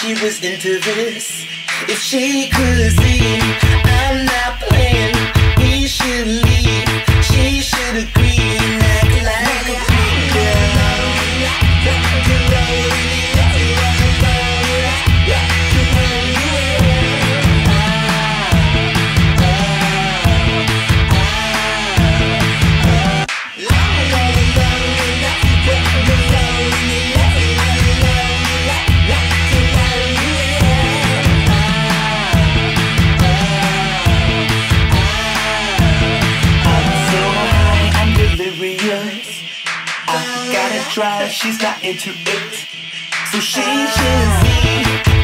She was into this, if she could see she's not into it. So she should see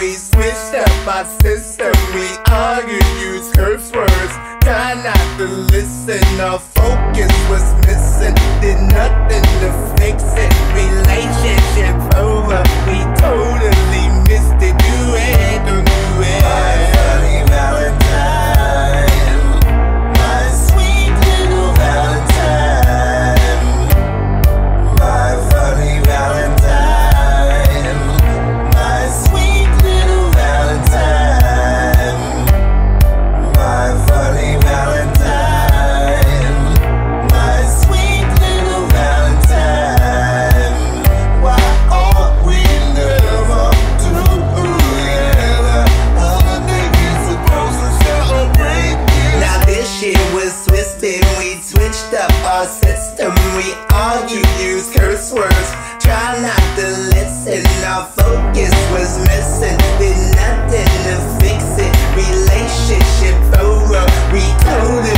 We switched up our system, we argued, used curse words Try not to listen, our focus was missing. Did nothing to fix it, relationship over We totally missed it, you ain't do it. we all use curse words. Try not to listen, our focus was missing. Did nothing to fix it. Relationship over, we told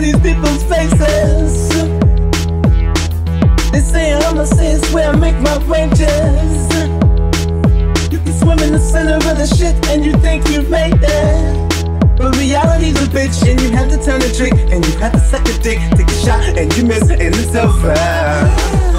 these people's faces. They say I'm a sis where I make my wages. You can swim in the center of the shit and you think you've made it. But reality's a bitch and you have to turn the trick and you have to suck a dick, take a shot and you miss and it's over.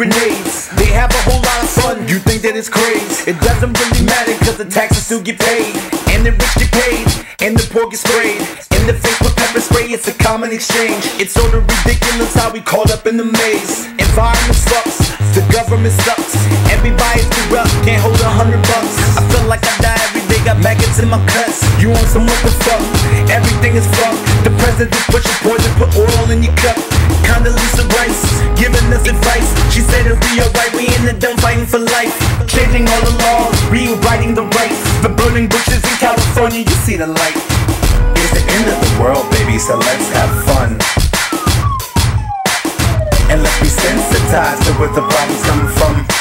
Grenades. They have a whole lot of fun, you think that it's crazy. It doesn't really matter, cause the taxes still get paid. And the rich get paid, and the poor get sprayed. In the face with pepper spray, it's a common exchange. It's sort of ridiculous how we caught up in the maze. Environment sucks, the government sucks. Everybody's corrupt, can't hold a hundred bucks. I feel like I die every day, got maggots in my cuts. You want some what the fuck? Everything is fucked. The president pushing poison, put oil in your cup. Condoleezza Rice giving us advice. She said it'll be alright. We in the dumb fighting for life, changing all the laws, rewriting the rights. The burning bushes in California, you see the light. It's the end of the world, baby. So let's have fun. And let's be sensitized to where the problems come from.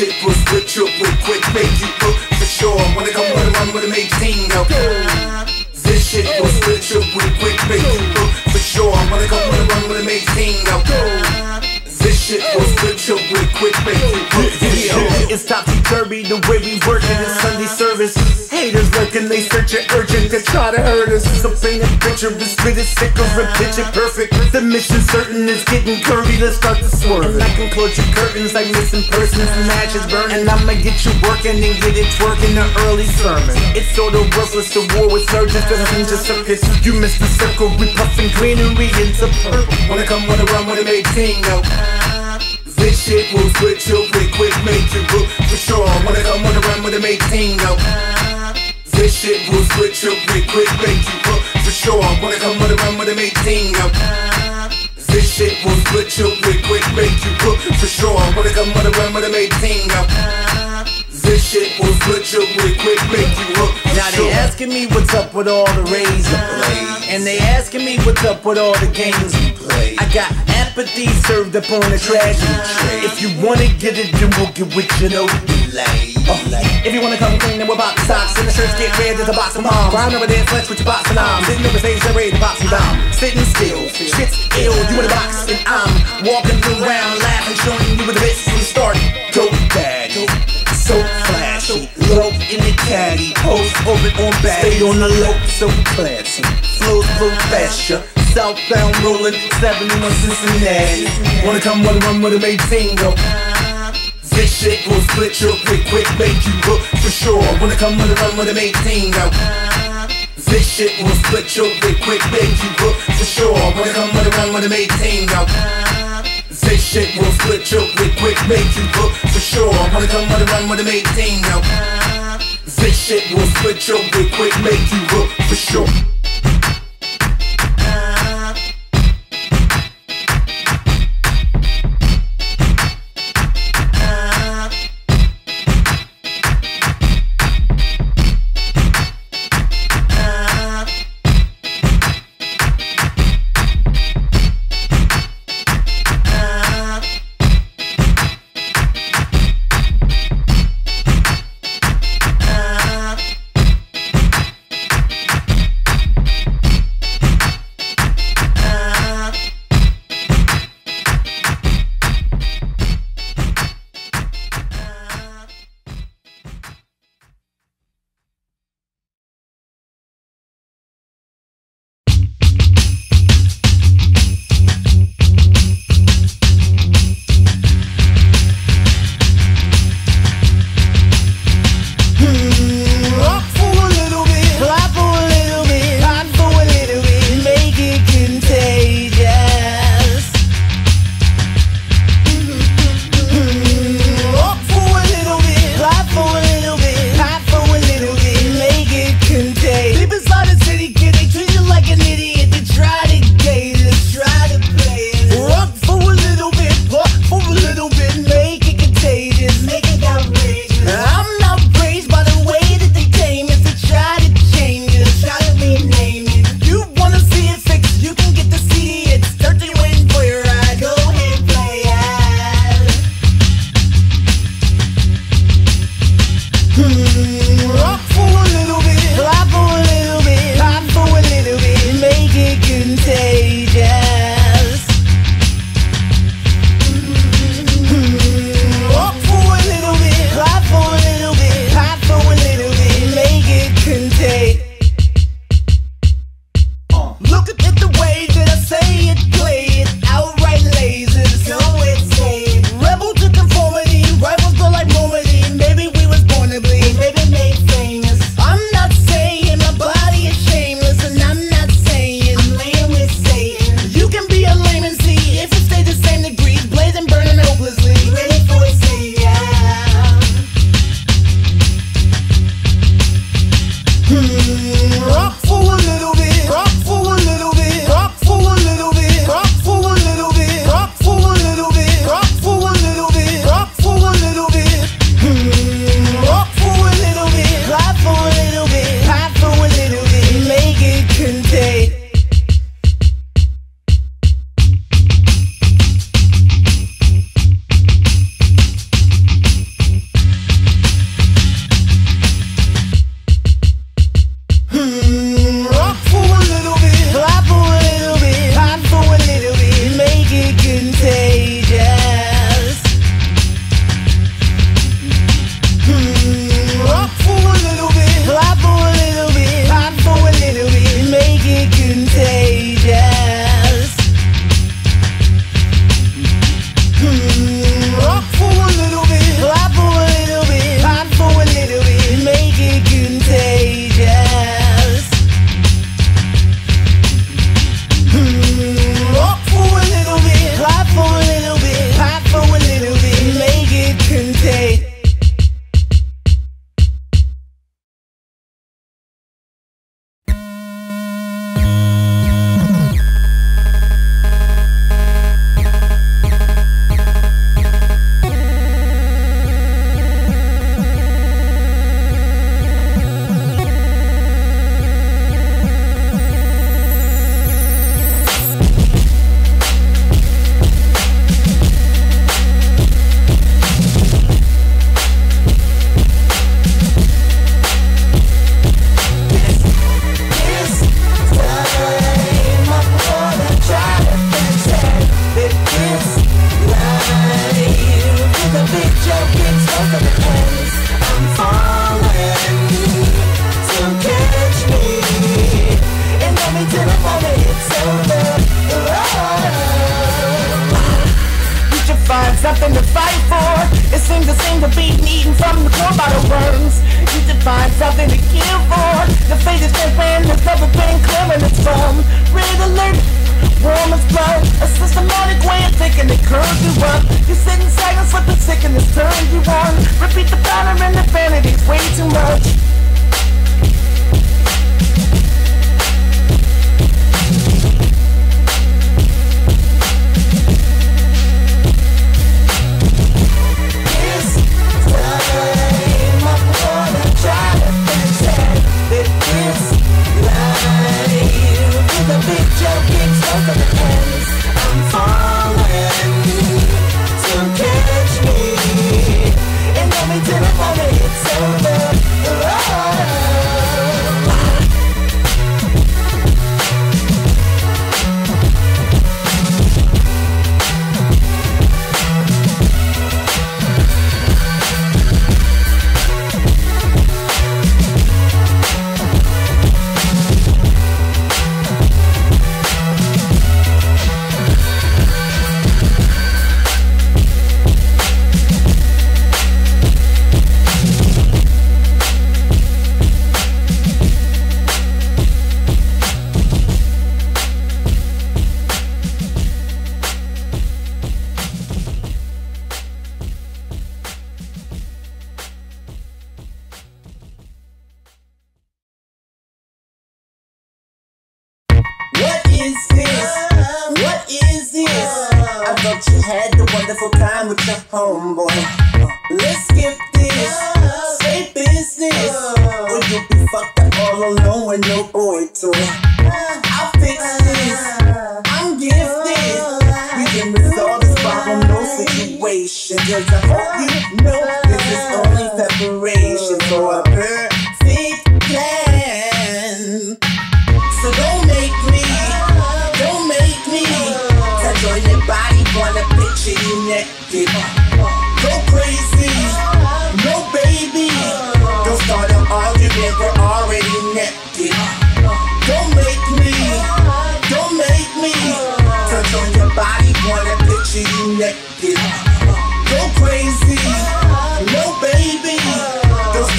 Shit will split you quick, quick, make you put for sure. I wanna come on the run with a team go. This shit will split you quick, quick, make you put for sure. Wanna come on the run with a team go. This shit will split you quick, quick, make you put for sure. It's topsy turvy the way we work in this Sunday Haters lurking, they search it urgent to try to hurt us. So paint a picture, but spit it sicker pitch it perfect. The mission certain is getting curvy, let's start to swerve. And I can close your curtains like missing persons matches burning. I'ma get you working and get it twerking the early sermon. It's sort of worthless to war with surgeons, cause I'm just a piss. You missed the circle, we puffing greenery into purple. Wanna come the run with a make team go. This shit will split you quick, quick, make you look for sure. Wanna come on the run with a make team go. This shit will split you quick, quick, make you look for sure. Wanna come on the run with a make team go. This shit will split you quick, quick, make you look for sure. Wanna come on the run with a make team go. This shit will split you quick, quick, make you look for Now sure. they asking me what's up with all the razor. And they asking me what's up with all the games play. I got apathy served up on a tragedy tray. If you wanna get it, then we'll get with you, no delay. Uh, if you wanna come clean, then we'll box the socks and the shirts get red as a box of moms. Round over there, flex with your box and arms. Sitting over stage, they're ready to box you down. Sitting still, shit's ill. You in a box and I'm walking around laughing, showing you what the best we started. Go daddy so flashy. Low in the caddy, post orbit on back. Stay on the low, so classy. Flow faster. Southbound rolling, 71 Cincinnati. Wanna come on the run with a make team go. This shit will split your quick, quick, make you look for sure. Wanna come on the run with a make team go. This shit will split you quick, quick, make you look for sure. Wanna come on the run with a make team go. This shit will split your quick, quick, make you look for sure. Wanna come on the run with a make team go. This shit will split your quick, quick, make you look for sure. You should find something to fight for. It seems the same to be eaten from the core by the worms. You should find something to kill for. The fate is been planned, it's never been clear and it's from. Red alert, warm as blood. A systematic way of thinking that curves you up. You sit in silence, let the sickness turn you on. Repeat the pattern and the vanity's way too much.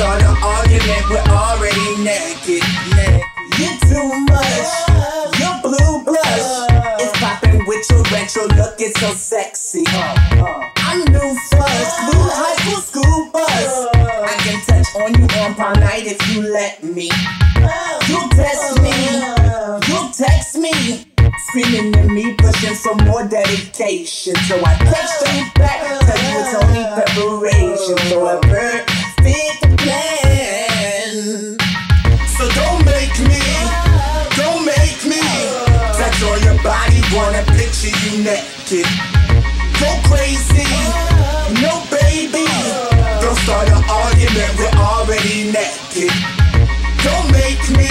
Start an argument, we're already naked. naked. You're too much. Your blue blush is popping with your retro look. It's so sexy. I'm new first, blue high school school bus. I can touch on you on prom night if you let me. You test me, you text me, screaming at me, pushing for more dedication. So I text you back, tell you it's only preparation for a picture you naked. Go crazy, no baby. Don't start an argument, we're already naked. Don't make me,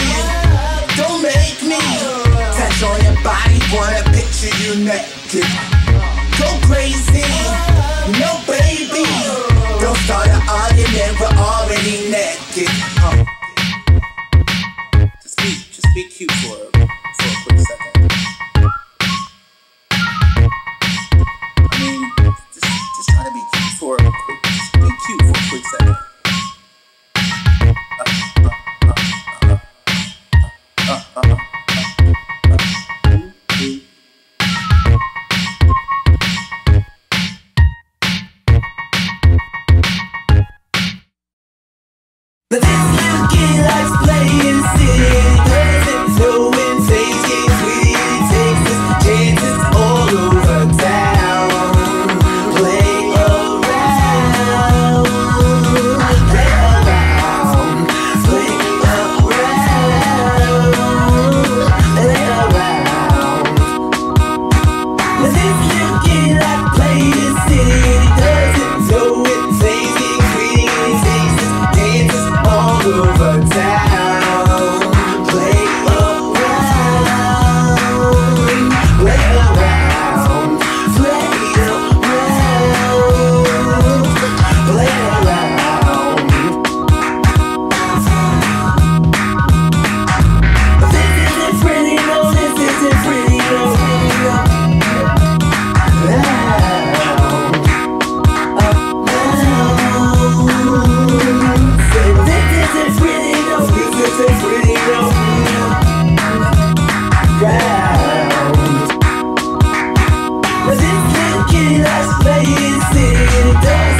don't make me touch on your body, wanna picture you naked. Go crazy, no baby. Don't start an argument, we're already naked. Cause it's looking as crazy. It does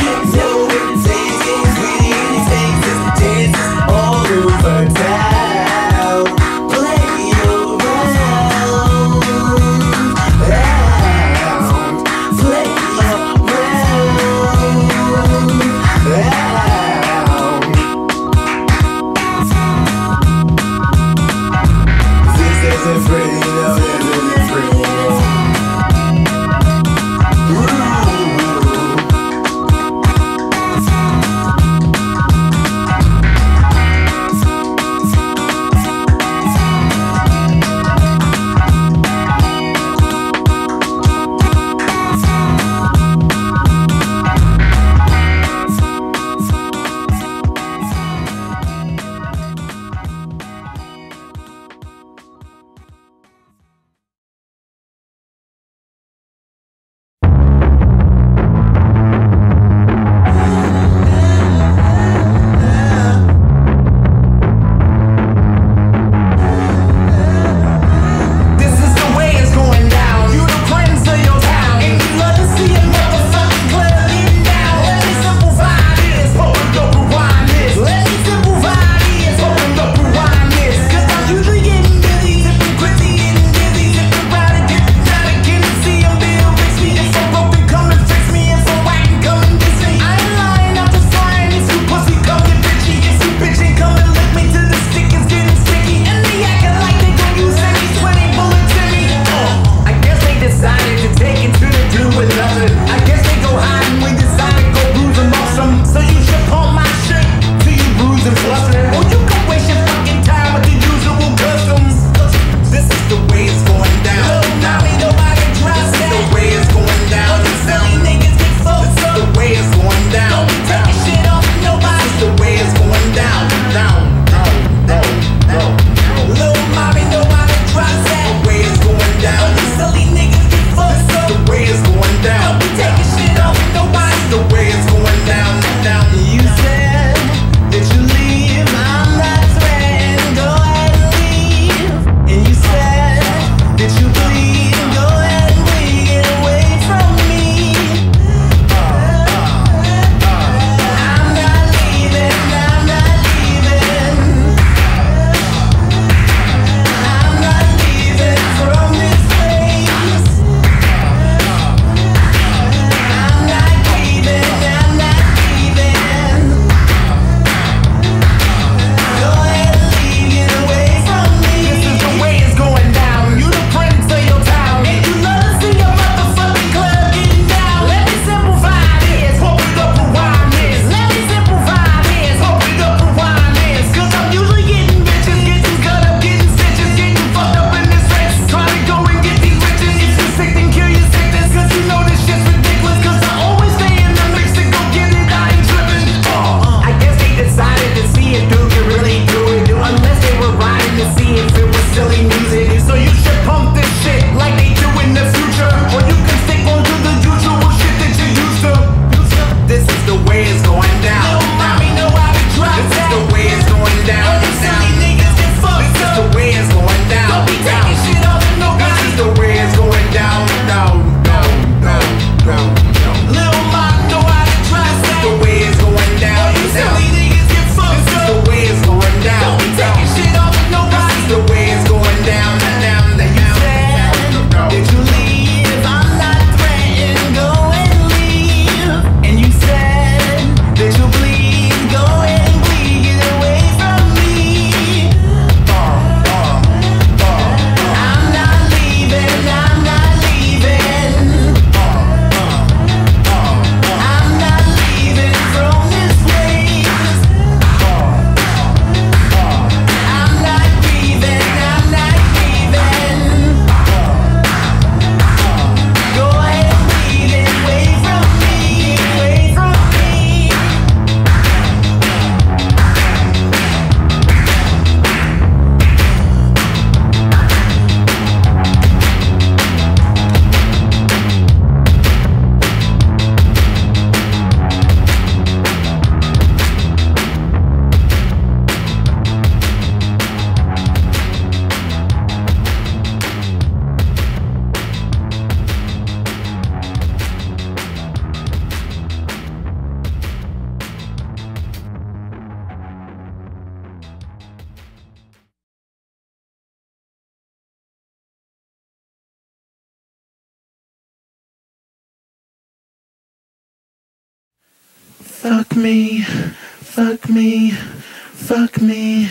Fuck me, fuck me, fuck me.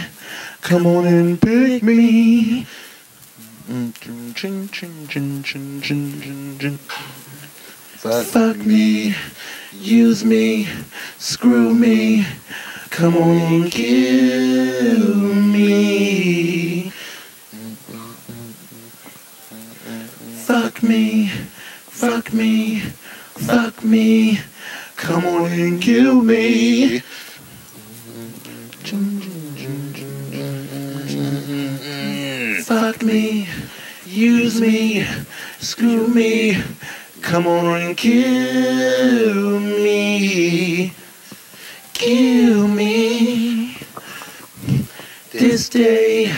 Come on and pick me. Fuck me, use me, screw me. Come on and kill me. Fuck me, fuck me, fuck me. Come on and kill me. Fuck me, use me, screw me. Come on and kill me. Kill me. This day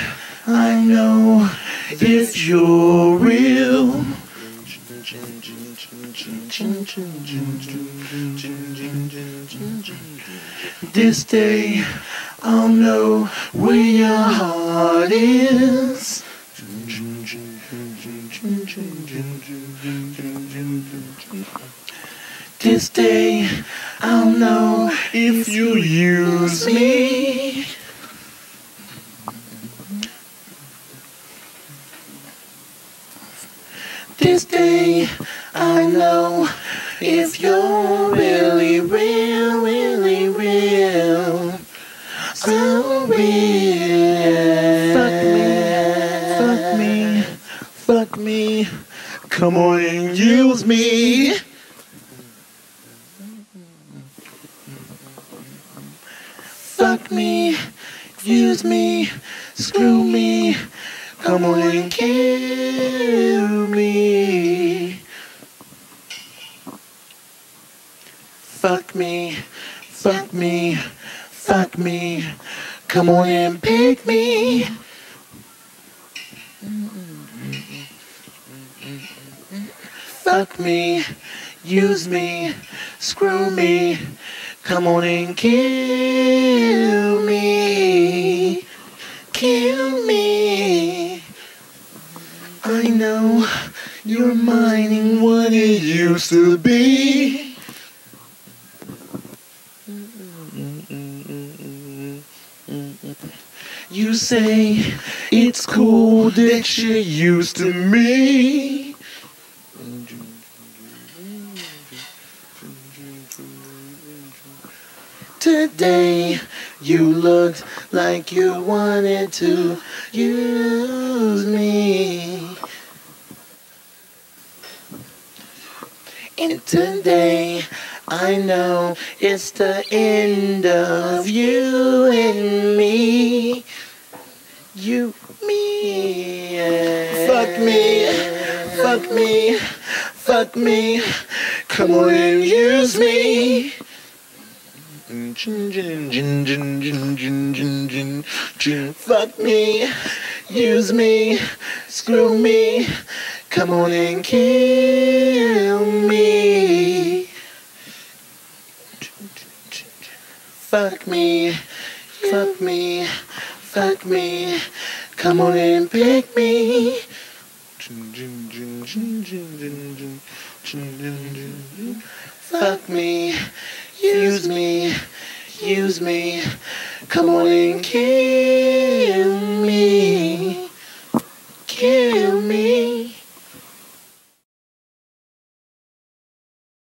I know if you're real. This day I'll know where your heart is. This day I'll know if you use me. This day I know if you're really real, really real. So real. Fuck me, fuck me, fuck me. Come on and use me. Fuck me, use me, screw me. Come on and kill me. Fuck me, fuck me, fuck me. Come on and pick me. Fuck me, use me, screw me. Come on and kill me. Kill me. I know you're mining what it used to be. You say it's cool that you're Today you looked like you wanted to use me. And today I know it's the end of you and me. You, me. Fuck me. Fuck me. Fuck me. Come on and use me. Fuck me, use me, screw me, come on and kill me. Fuck me, fuck me, fuck me, Come on and pick me. Fuck me, use me, use me. Come on and kill me, kill me.